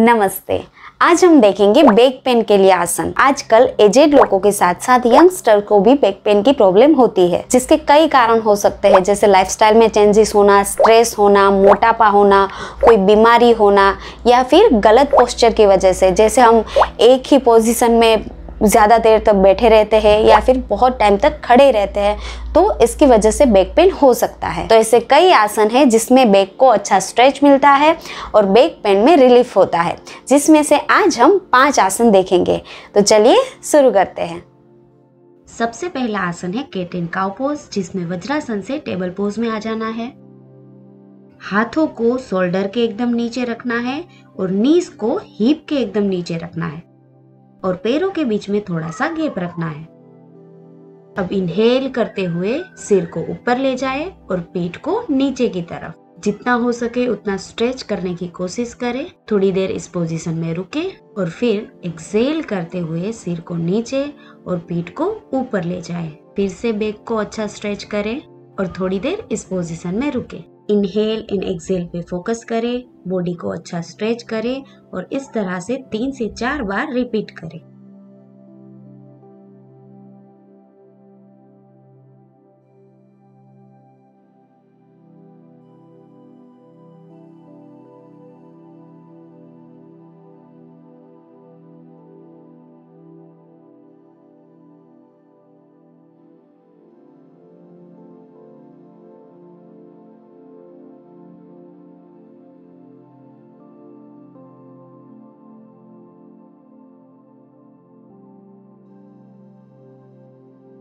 नमस्ते। आज हम देखेंगे बैक पेन के लिए आसन। आजकल एजेड लोगों के साथ साथ यंगस्टर को भी बैक पेन की प्रॉब्लम होती है, जिसके कई कारण हो सकते हैं, जैसे लाइफस्टाइल में चेंजेस होना स्ट्रेस होना, मोटापा होना, कोई बीमारी होना, या फिर गलत पोस्चर की वजह से। जैसे हम एक ही पोजीशन में ज़्यादा देर तक बैठे रहते हैं या फिर बहुत टाइम तक खड़े रहते हैं तो इसकी वजह से बैक पेन हो सकता है। तो ऐसे कई आसन हैं जिसमें बैक को अच्छा स्ट्रेच मिलता है और बैक पेन में रिलीफ होता है, जिसमें से आज हम पाँच आसन देखेंगे। तो चलिए शुरू करते हैं। सबसे पहला आसन है केट काउ पोज, जिसमें वज्रासन से टेबल पोज में आ जाना है। हाथों को शोल्डर के एकदम नीचे रखना है और नीज को हिप के एकदम नीचे रखना है। और पैरों के बीच में थोड़ा सा गैप रखना है। अब इनहेल करते हुए सिर को ऊपर ले जाए और पीठ को नीचे की तरफ़। जितना हो सके उतना स्ट्रेच करने की कोशिश करें। थोड़ी देर इस पोजीशन में रुके और फिर एक्सेल करते हुए सिर को नीचे और पीठ को ऊपर ले जाए। फिर से बैक को अच्छा स्ट्रेच करें और थोड़ी देर इस पोजीशन में रुके। इनहेल इन एक्सेल पे फोकस करें बॉडी को अच्छा स्ट्रेच करें और इस तरह से तीन से चार बार रिपीट करें।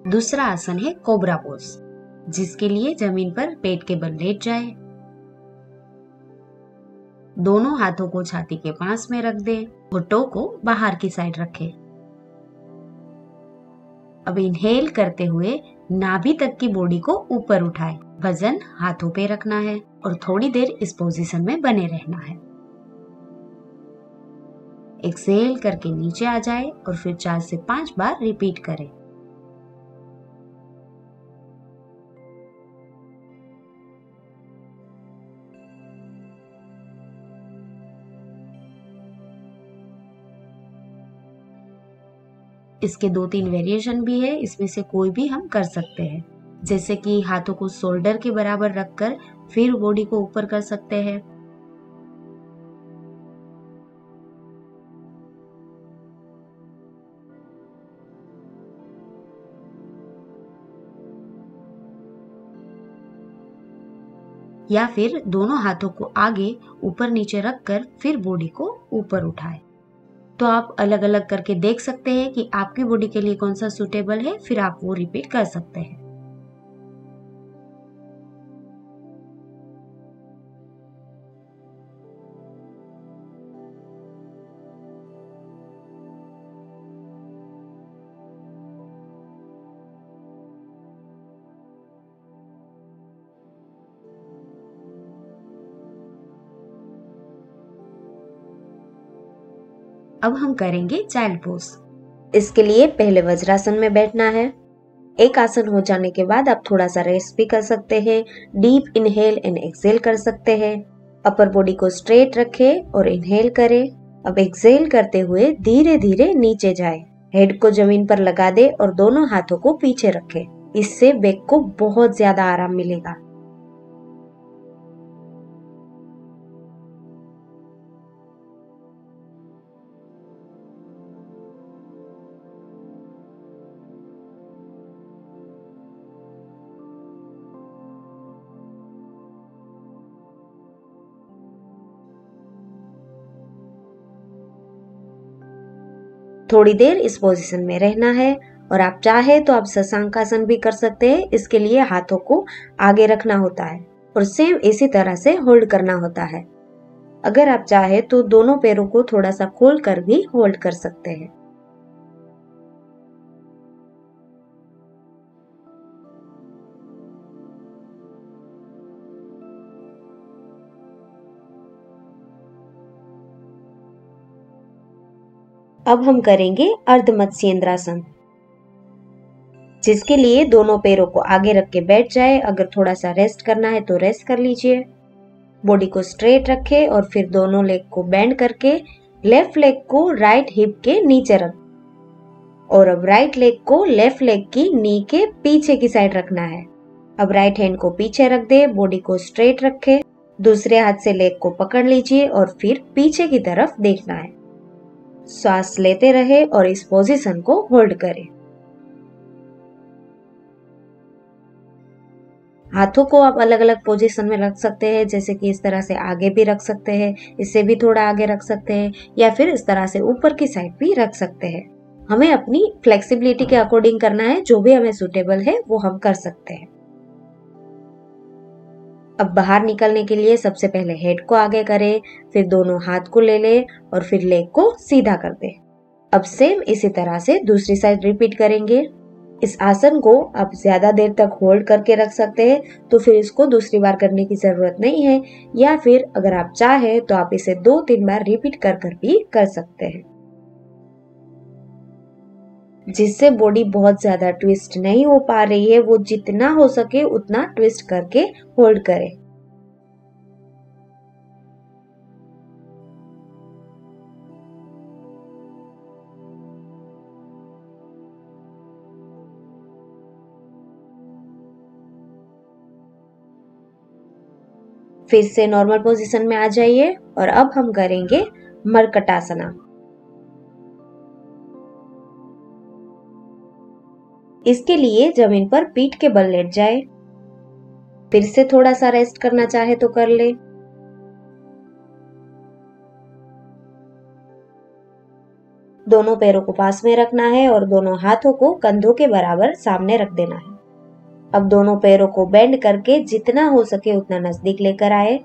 दूसरा आसन है कोबरा पोज जिसके लिए ज़मीन पर पेट के बल लेट जाए। दोनों हाथों को छाती के पास में रख दे और टो को बाहर की साइड रखे। अब इनहेल करते हुए नाभि तक की बॉडी को ऊपर उठाए। वज़न हाथों पे रखना है और थोड़ी देर इस पोजीशन में बने रहना है। एक्सेल करके नीचे आ जाए और फिर चार से पाँच बार रिपीट करें। इसके दो तीन वेरिएशन भी है, इसमें से कोई भी हम कर सकते हैं। जैसे कि हाथों को शोल्डर के बराबर रखकर फिर बॉडी को ऊपर कर सकते हैं। या फिर दोनों हाथों को आगे, ऊपर नीचे रखकर फिर बॉडी को ऊपर उठाए। तो आप अलग अलग करके देख सकते हैं कि आपकी बॉडी के लिए कौन सा सुटेबल है, फिर आप वो रिपीट कर सकते हैं। अब हम करेंगे चाइल्ड पोज इसके लिए पहले वज्रासन में बैठना है। एक आसन हो जाने के बाद आप थोड़ा सा रेस्ट भी कर सकते हैं। डीप इनहेल एंड एक्सेल कर सकते हैं। अपर बॉडी को स्ट्रेट रखें और इनहेल करें। अब एक्सेल करते हुए धीरे धीरे नीचे जाए। हेड को ज़मीन पर लगा दे और दोनों हाथों को पीछे रखें। इससे बैक को बहुत ज़्यादा आराम मिलेगा। थोड़ी देर इस पोजीशन में रहना है। और आप चाहे तो आप ससांकासन भी कर सकते हैं। इसके लिए हाथों को आगे रखना होता है और सेम इसी तरह से होल्ड करना होता है। अगर आप चाहे तो दोनों पैरों को थोड़ा सा खोल कर भी होल्ड कर सकते हैं। अब हम करेंगे अर्ध मत्स्येंद्रासन जिसके लिए दोनों पैरों को आगे रख के बैठ जाए, अगर थोड़ा सा रेस्ट करना है तो रेस्ट कर लीजिए। बॉडी को स्ट्रेट रखे और फिर दोनों लेग को बेंड करके लेफ़्ट लेग को राइट हिप के नीचे रख। और अब राइट लेग को लेफ़्ट लेग की नी के पीछे की साइड रखना है। अब राइट हैंड को पीछे रख दे बॉडी को स्ट्रेट रखे। दूसरे हाथ से लेग को पकड़ लीजिए और फिर पीछे की तरफ़ देखना है। श्वास लेते रहे और इस पोजीशन को होल्ड करें। हाथों को आप अलग अलग पोजीशन में रख सकते हैं, जैसे कि इस तरह से आगे भी रख सकते हैं, इससे भी थोड़ा आगे रख सकते हैं, या फिर इस तरह से ऊपर की साइड भी रख सकते हैं। हमें अपनी फ्लेक्सिबिलिटी के अकॉर्डिंग करना है, जो भी हमें सुटेबल है, वो हम कर सकते हैं। अब बाहर निकलने के लिए सबसे पहले हेड को आगे करें, फिर दोनों हाथ को ले ले और फिर लेग को सीधा कर दे। अब सेम इसी तरह से दूसरी साइड रिपीट करेंगे। इस आसन को आप ज़्यादा देर तक होल्ड करके रख सकते हैं तो फिर इसको दूसरी बार करने की ज़रूरत नहीं है, या फिर अगर आप चाहें तो आप इसे दो तीन बार रिपीट कर कर भी कर सकते हैं। जिससे बॉडी बहुत ज़्यादा ट्विस्ट नहीं हो पा रही है, वो जितना हो सके उतना ट्विस्ट करके होल्ड करें। फिर से नॉर्मल पोजीशन में आ जाइए और अब हम करेंगे मरकटासना। इसके लिए ज़मीन पर पीठ के बल लेट जाए। फिर से थोड़ा सा रेस्ट करना चाहे तो कर ले। दोनों पैरों को पास में रखना है और दोनों हाथों को कंधों के बराबर सामने रख देना है। अब दोनों पैरों को बेंड करके जितना हो सके उतना नज़दीक लेकर आए।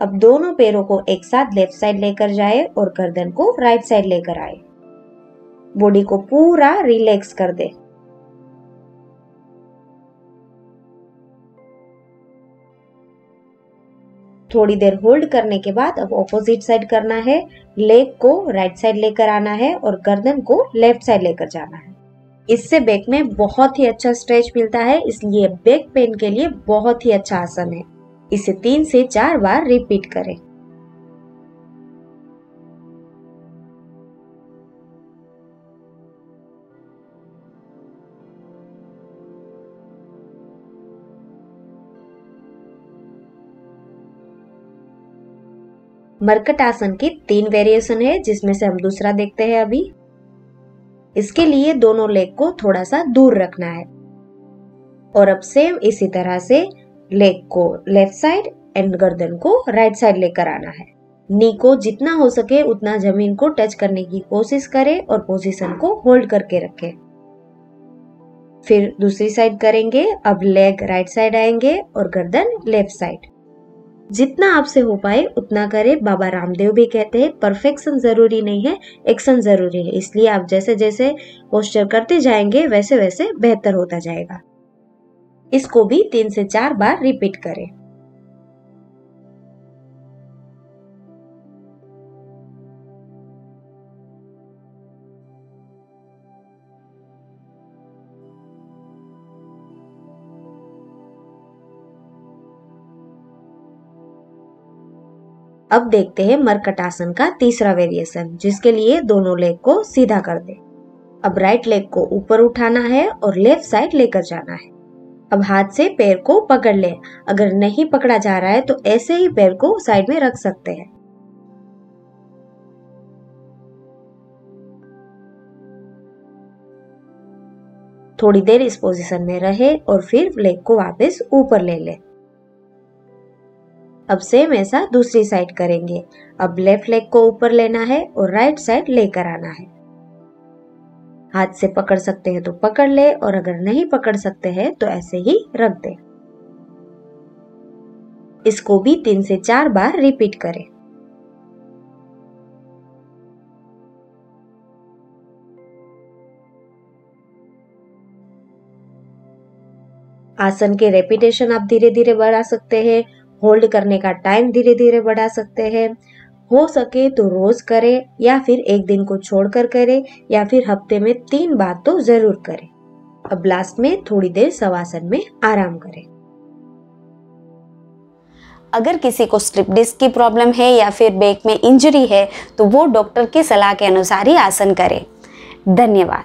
अब दोनों पैरों को एक साथ लेफ़्ट साइड लेकर जाए और गर्दन को राइट साइड लेकर आए। बॉडी को पूरा रिलैक्स कर दे। थोड़ी देर होल्ड करने के बाद अब ऑपोजिट साइड करना है लेग को राइट साइड लेकर आना है और गर्दन को लेफ़्ट साइड लेकर जाना है। इससे बैक में बहुत ही अच्छा स्ट्रेच मिलता है, इसलिए बैक पेन के लिए बहुत ही अच्छा आसन है। इसे तीन से चार बार रिपीट करें। मरकट आसन की तीन वेरिएशन है, जिसमें से हम दूसरा देखते हैं अभी। इसके लिए दोनों लेग को थोड़ा सा दूर रखना है। और अब सेम इसी तरह से लेग को लेफ़्ट साइड एंड गर्दन को राइट साइड लेकर आना है। नी को जितना हो सके उतना ज़मीन को टच करने की कोशिश करें और पोजीशन को होल्ड करके रखें। फिर दूसरी साइड करेंगे, अब लेग राइट साइड आएँगे और गर्दन लेफ़्ट साइड जितना आपसे हो पाए, उतना करें। बाबा रामदेव भी कहते हैं परफेक्शन ज़रूरी नहीं है एक्शन ज़रूरी है। इसलिए आप जैसे जैसे पोस्टर करते जाएँगे वैसे वैसे बेहतर होता जाएगा। इसको भी तीन से चार बार रिपीट करें। अब देखते हैं मरकटासन का तीसरा वेरिएशन जिसके लिए दोनों लेग को सीधा कर दे। अब राइट लेग को ऊपर उठाना है और लेफ़्ट साइड लेकर जाना है। अब हाथ से पैर को पकड़ ले। अगर नहीं पकड़ा जा रहा है तो ऐसे ही पैर को साइड में रख सकते हैं। थोड़ी देर इस पोजीशन में रहे और फिर लेग को वापस ऊपर ले ले। अब सेम ऐसा दूसरी साइड करेंगे। अब लेफ़्ट लेग को ऊपर लेना है और राइट साइड लेकर आना है। हाथ से पकड़ सकते हैं तो पकड़ ले और अगर नहीं पकड़ सकते हैं तो ऐसे ही रख दे। इसको भी तीन से चार बार रिपीट करें। आसन के रेपिटेशन आप धीरे धीरे बढ़ा सकते हैं। होल्ड करने का टाइम धीरे धीरे बढ़ा सकते हैं। हो सके तो रोज करें या फिर एक दिन को छोड़कर करें या फिर हफ़्ते में तीन बार तो ज़रूर करें। अब लास्ट में थोड़ी देर सवासन में आराम करें। अगर किसी को स्लिप डिस्क की प्रॉब्लम है या फिर बैक में इंजरी है तो वो डॉक्टर की सलाह के अनुसार ही आसन करें। धन्यवाद।